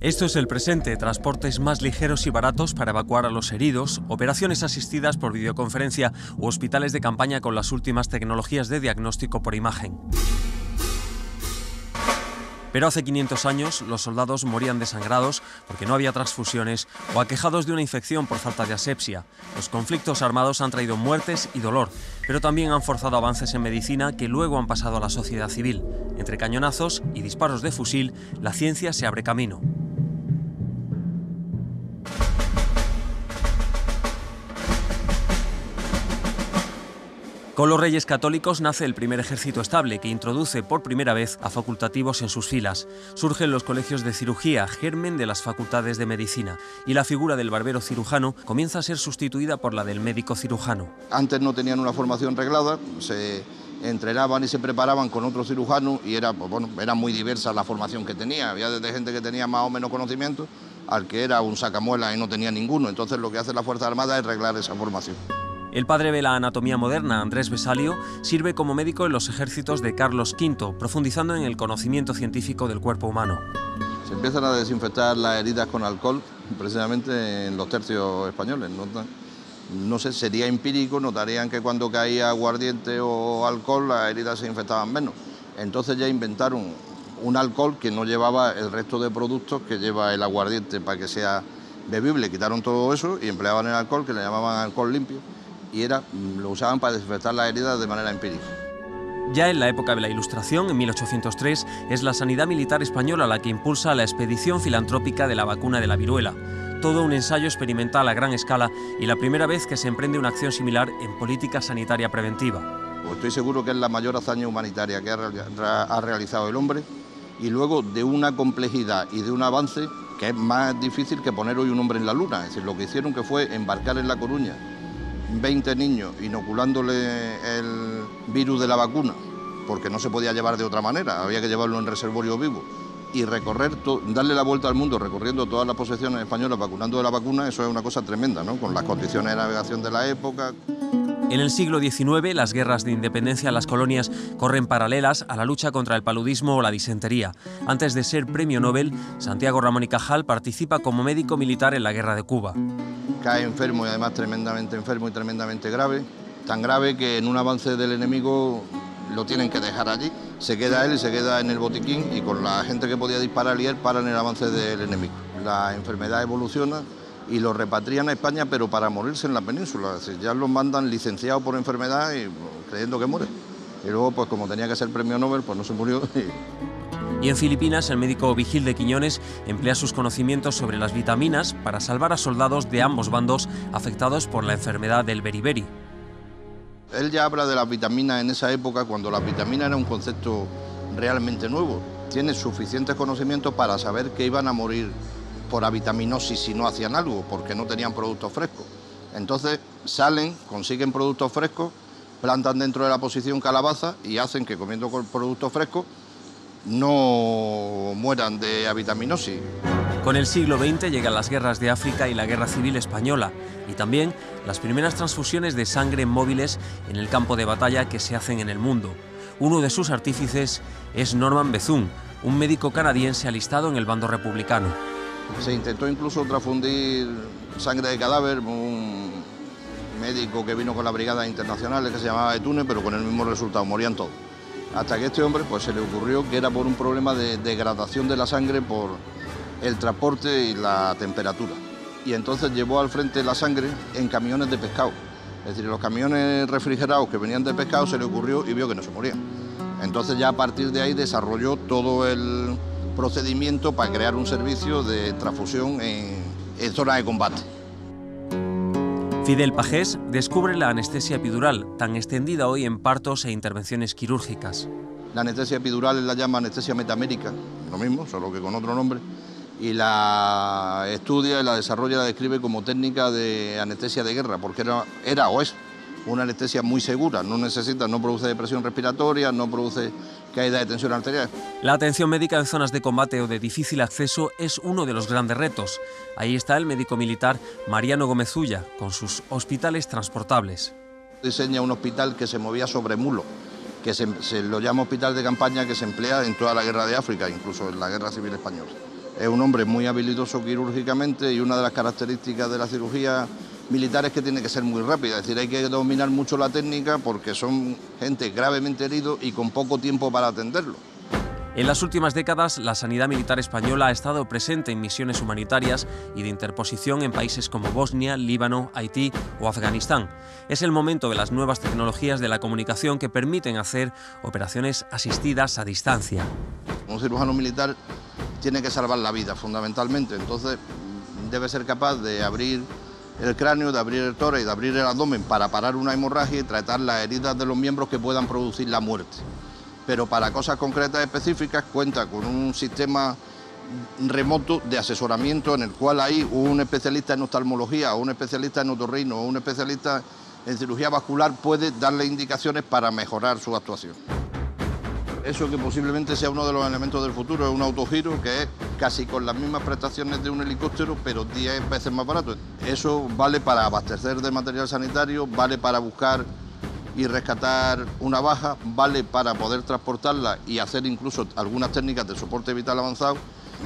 Esto es el presente, transportes más ligeros y baratos para evacuar a los heridos, operaciones asistidas por videoconferencia u hospitales de campaña con las últimas tecnologías de diagnóstico por imagen. Pero hace 500 años los soldados morían desangrados porque no había transfusiones o aquejados de una infección por falta de asepsia. Los conflictos armados han traído muertes y dolor, pero también han forzado avances en medicina que luego han pasado a la sociedad civil. Entre cañonazos y disparos de fusil, la ciencia se abre camino. Con los Reyes Católicos nace el primer ejército estable que introduce por primera vez a facultativos en sus filas. Surgen los colegios de cirugía, germen de las facultades de medicina, y la figura del barbero cirujano comienza a ser sustituida por la del médico cirujano. Antes no tenían una formación reglada, se entrenaban y se preparaban con otros cirujanos y era, pues bueno, era muy diversa la formación que tenía. Había desde gente que tenía más o menos conocimiento al que era un sacamuela y no tenía ninguno. Entonces lo que hace la Fuerza Armada es reglar esa formación. El padre de la anatomía moderna, Andrés Besalio, sirve como médico en los ejércitos de Carlos V, profundizando en el conocimiento científico del cuerpo humano. Se empiezan a desinfectar las heridas con alcohol, precisamente en los tercios españoles. No, sé, sería empírico, notarían que cuando caía aguardiente o alcohol las heridas se infectaban menos. Entonces ya inventaron un alcohol que no llevaba el resto de productos que lleva el aguardiente para que sea bebible. Quitaron todo eso y empleaban el alcohol, que le llamaban alcohol limpio y era, mm, lo usaban para desinfectar las heridas de manera empírica. Ya en la época de la Ilustración, en 1803, es la sanidad militar española la que impulsa la expedición filantrópica de la vacuna de la viruela. Todo un ensayo experimental a gran escala y la primera vez que se emprende una acción similar en política sanitaria preventiva. Pues estoy seguro que es la mayor hazaña humanitaria que ha realizado el hombre y luego de una complejidad y de un avance que es más difícil que poner hoy un hombre en la luna. Es decir, lo que hicieron que fue embarcar en La Coruña 20 niños inoculándole el virus de la vacuna, porque no se podía llevar de otra manera, había que llevarlo en reservorio vivo, y recorrer, darle la vuelta al mundo recorriendo todas las posesiones españolas vacunando de la vacuna, eso es una cosa tremenda, ¿no? Con las condiciones de navegación de la época. En el siglo XIX, las guerras de independencia en las colonias corren paralelas a la lucha contra el paludismo o la disentería. Antes de ser premio Nobel, Santiago Ramón y Cajal participa como médico militar en la guerra de Cuba cae enfermo y además tremendamente enfermo y tremendamente grave, tan grave que en un avance del enemigo lo tienen que dejar allí, se queda él y se queda en el botiquín y con la gente que podía disparar y él paran el avance del enemigo. La enfermedad evoluciona y lo repatrian a España pero para morirse en la península, ya los mandan licenciados por enfermedad y creyendo que muere. Y luego pues como tenía que ser premio Nobel pues no se murió en Filipinas, el médico Vigil de Quiñones emplea sus conocimientos sobre las vitaminas para salvar a soldados de ambos bandos afectados por la enfermedad del beriberi. Él ya habla de las vitaminas en esa época, cuando la vitamina era un concepto realmente nuevo. Tiene suficientes conocimientos para saber que iban a morir por avitaminosis si no hacían algo, porque no tenían productos frescos. Entonces salen, consiguen productos frescos, plantan dentro de la posición calabaza y hacen que comiendo productos frescos no mueran de avitaminosis. Con el siglo XX llegan las guerras de África y la Guerra Civil Española y también las primeras transfusiones de sangre móviles en el campo de batalla que se hacen en el mundo. Uno de sus artífices es Norman Bethune, un médico canadiense alistado en el bando republicano. Se intentó incluso transfundir sangre de cadáver, un médico que vino con la brigada internacional que se llamaba Etune, pero con el mismo resultado, morían todos hasta que este hombre pues, se le ocurrió que era por un problema de degradación de la sangre por el transporte y la temperatura. Y entonces llevó al frente la sangre en camiones de pescado. Es decir, los camiones refrigerados que venían de pescado se le ocurrió y vio que no se morían. Entonces ya a partir de ahí desarrolló todo el procedimiento para crear un servicio de transfusión en, en zona de combate. Fidel Pajés descubre la anestesia epidural, tan extendida hoy en partos e intervenciones quirúrgicas. La anestesia epidural la llama anestesia metamérica, lo mismo, solo que con otro nombre, y la estudia la desarrolla y la describe como técnica de anestesia de guerra, porque era, era o es una anestesia muy segura, no necesita, no produce depresión respiratoria, no produce caída de tensión arterial. La atención médica en zonas de combate o de difícil acceso es uno de los grandes retos. Ahí está el médico militar Mariano Gómez Ulla, con sus hospitales transportables. Diseña un hospital que se movía sobre mulo, que se, lo llama hospital de campaña que se emplea en toda la guerra de África, incluso en la guerra civil española. Es un hombre muy habilidoso quirúrgicamente y una de las características de la cirugía militar es que tiene que ser muy rápida, es decir, hay que dominar mucho la técnica porque son gente gravemente heridos y con poco tiempo para atenderlo. En las últimas décadas, la sanidad militar española ha estado presente en misiones humanitarias y de interposición en países como Bosnia, Líbano, Haití o Afganistán. Es el momento de las nuevas tecnologías de la comunicación que permiten hacer operaciones asistidas a distancia. Un cirujano militar tiene que salvar la vida fundamentalmente, entonces debe ser capaz de abrir el cráneo, de abrir el tórax y de abrir el abdomen para parar una hemorragia y tratar las heridas de los miembros que puedan producir la muerte pero para cosas concretas específicas cuenta con un sistema remoto de asesoramiento en el cual hay un especialista en oftalmología un especialista en otorrino un especialista en cirugía vascular puede darle indicaciones para mejorar su actuación. Eso que posiblemente sea uno de los elementos del futuro es un autogiro que es casi con las mismas prestaciones de un helicóptero, pero 10 veces más barato. Eso vale para abastecer de material sanitario, vale para buscar y rescatar una baja, vale para poder transportarla y hacer incluso algunas técnicas de soporte vital avanzado.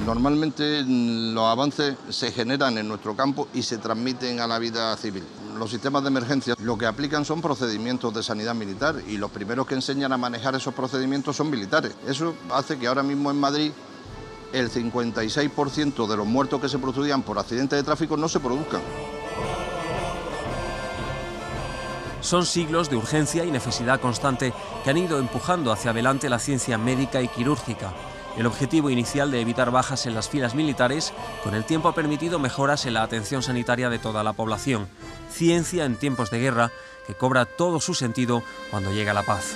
Normalmente mm, los avances se generan en nuestro campo y se transmiten a la vida civil. Los sistemas de emergencia lo que aplican son procedimientos de sanidad militar y los primeros que enseñan a manejar esos procedimientos son militares. Eso hace que ahora mismo en Madrid el 56% de los muertos que se producían por accidentes de tráfico no se produzcan. Son siglos de urgencia y necesidad constante que han ido empujando hacia adelante la ciencia médica y quirúrgica. El objetivo inicial de evitar bajas en las filas militares, con el tiempo ha permitido mejoras en la atención sanitaria de toda la población. Ciencia en tiempos de guerra que cobra todo su sentido cuando llega la paz.